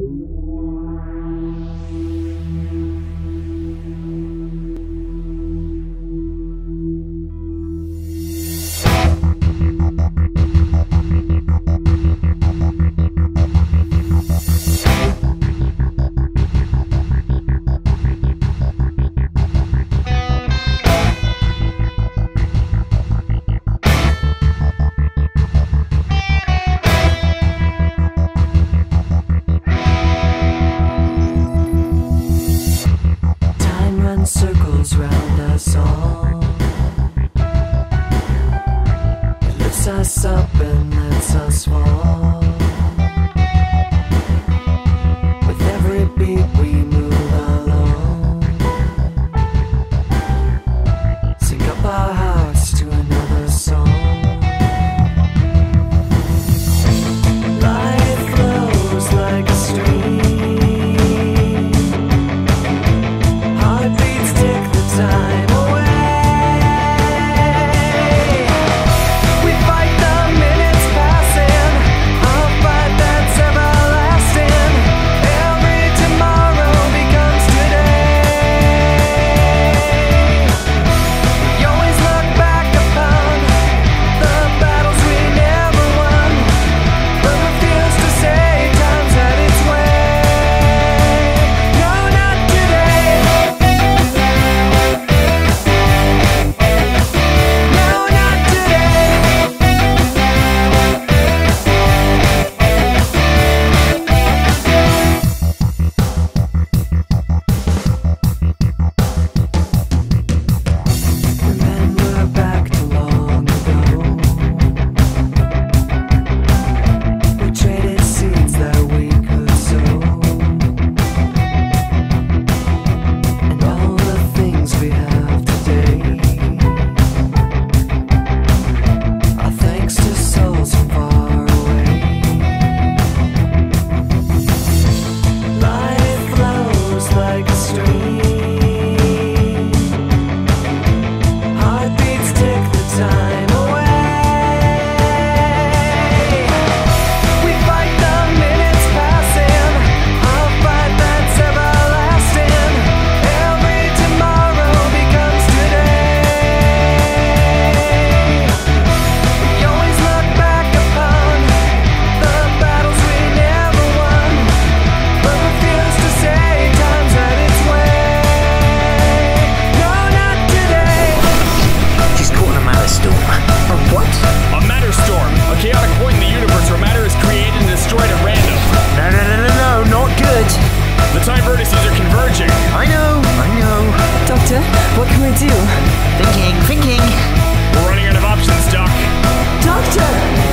Bye. circles round us all. Lifts us up and lets us fall. lines are converging. I know, I know. Doctor, what can we do? Thinking, thinking. We're running out of options, Doc. Doctor!